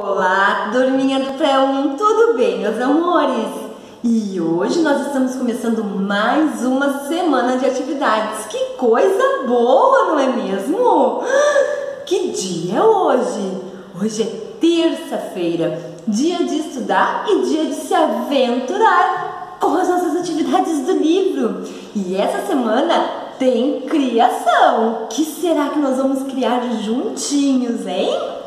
Olá, turminha do Pré-1, tudo bem, meus amores? E hoje nós estamos começando mais uma semana de atividades. Que coisa boa, não é mesmo? Que dia é hoje? Hoje é terça-feira, dia de estudar e dia de se aventurar com as nossas atividades do livro. E essa semana tem criação. O que será que nós vamos criar juntinhos, hein?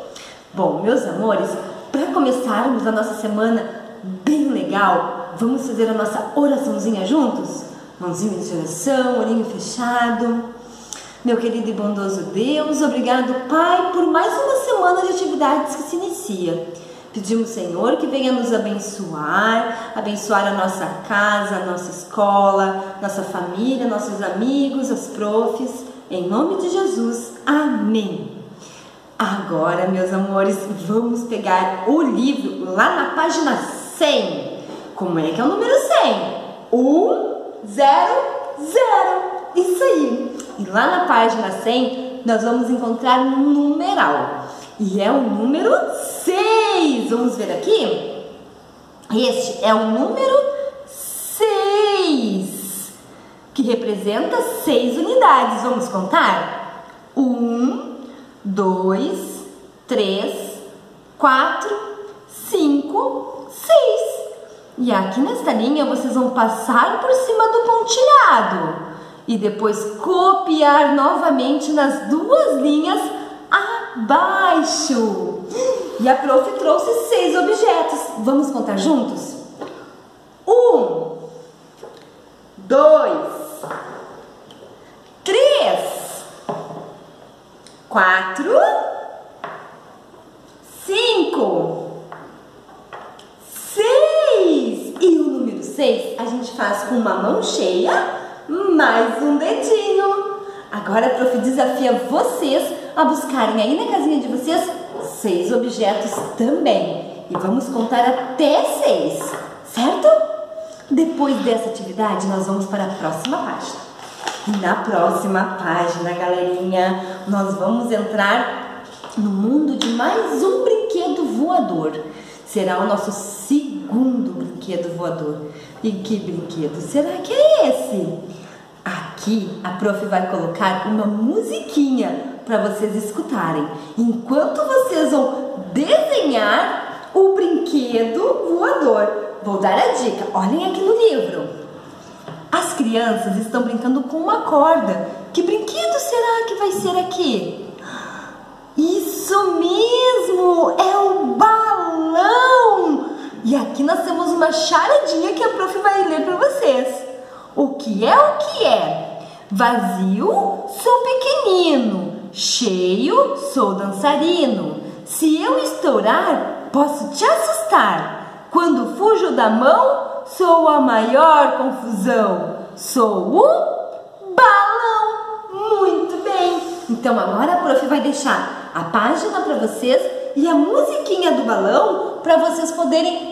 Bom, meus amores, para começarmos a nossa semana bem legal, vamos fazer a nossa oraçãozinha juntos? Mãozinha de oração, olhinho fechado. Meu querido e bondoso Deus, obrigado, Pai, por mais uma semana de atividades que se inicia. Pedimos, Senhor, que venha nos abençoar, abençoar a nossa casa, a nossa escola, nossa família, nossos amigos, as profs. Em nome de Jesus. Amém. Agora, meus amores, vamos pegar o livro lá na página 100. Como é que é o número 100? 1, 0, 0. Isso aí. E lá na página 100, nós vamos encontrar um numeral. E é o número 6. Vamos ver aqui? Este é o número 6, que representa 6 unidades. Vamos contar? 1, dois, três, quatro, cinco, seis. E aqui nesta linha vocês vão passar por cima do pontilhado e depois copiar novamente nas duas linhas abaixo. E a prof trouxe seis objetos. Vamos contar juntos? Um, dois, seis, a gente faz com uma mão cheia, mais um dedinho. Agora a prof desafia vocês a buscarem aí na casinha de vocês seis objetos também. E vamos contar até seis, certo? Depois dessa atividade, nós vamos para a próxima página. E na próxima página, galerinha, nós vamos entrar no mundo de mais um brinquedo voador. Será o nosso segundo brinquedo voador. E que brinquedo será que é esse? Aqui a prof vai colocar uma musiquinha para vocês escutarem, enquanto vocês vão desenhar o brinquedo voador. Vou dar a dica, olhem aqui no livro. As crianças estão brincando com uma corda. Que brinquedo será que vai ser aqui? Isso mesmo! É aqui nós temos uma charadinha que a prof vai ler para vocês. O que é o que é? Vazio, sou pequenino. Cheio, sou dançarino. Se eu estourar, posso te assustar. Quando fujo da mão, sou a maior confusão. Sou o balão. Muito bem. Então agora a prof vai deixar a página para vocês e a musiquinha do balão para vocês poderem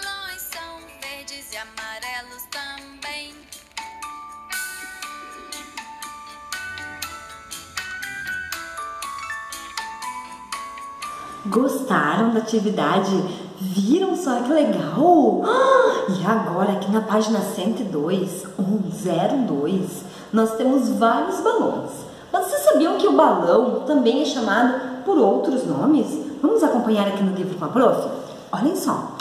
Gostaram da atividade? Viram só que legal? E agora aqui na página 102, 102, nós temos vários balões. Mas vocês sabiam que o balão também é chamado por outros nomes? Vamos acompanhar aqui no livro com a prof? Olhem só.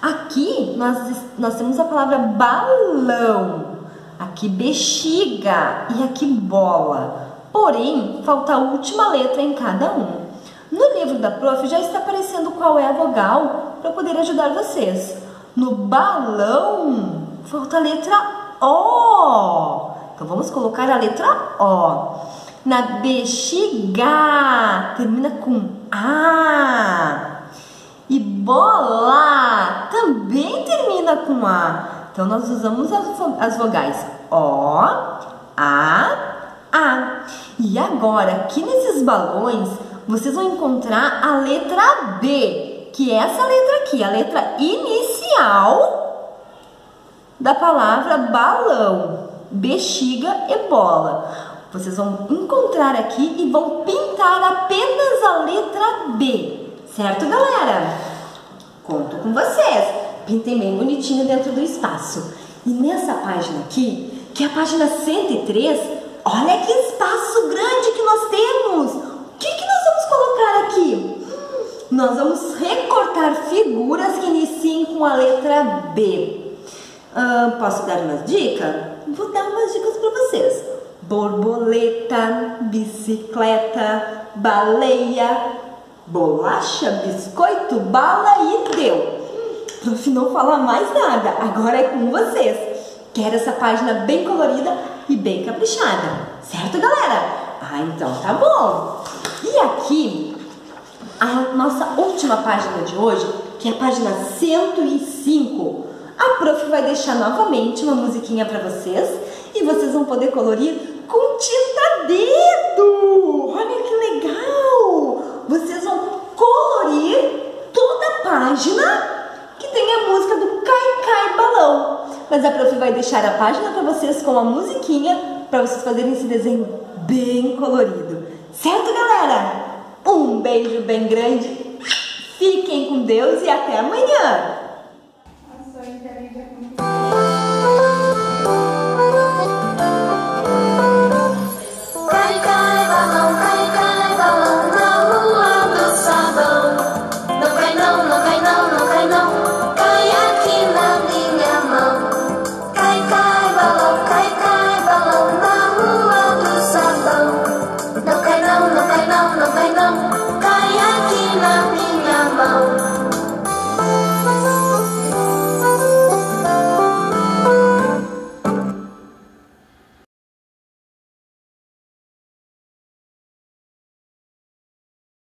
Aqui nós, nós temos a palavra balão, aqui bexiga e aqui bola. Porém, falta a última letra em cada um. No livro da prof já está aparecendo qual é a vogal para poder ajudar vocês. No balão falta a letra O. Então vamos colocar a letra O. Na bexiga termina com A. E bola também termina com A. Então nós usamos as, as vogais O, A, A. E agora, aqui nesses balões, vocês vão encontrar a letra B, que é essa letra aqui, a letra inicial da palavra balão, bexiga e bola. Vocês vão encontrar aqui e vão pintar apenas a letra B, certo, galera? Conto com vocês. Pintem bem bonitinho dentro do espaço. E nessa página aqui, que é a página 103, olha que espaço grande que nós temos. Aqui? Nós vamos recortar figuras que iniciem com a letra B. Uh, posso dar uma dica? Vou dar umas dicas para vocês. Borboleta, bicicleta, baleia, bolacha, biscoito, bala e deu. Prof não fala mais nada, agora é com vocês. Quero essa página bem colorida e bem caprichada, certo galera? Ah, então tá bom. E aqui, a nossa última página de hoje, que é a página 105. A prof vai deixar novamente uma musiquinha para vocês e vocês vão poder colorir com tinta dedo. Olha que legal! Vocês vão colorir toda a página que tem a música do Cai Cai Balão. Mas a prof vai deixar a página para vocês com a musiquinha para vocês fazerem esse desenho bem colorido. Certo, galera? Um beijo bem grande. Fiquem com Deus e até amanhã.